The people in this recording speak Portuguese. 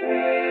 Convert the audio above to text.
Música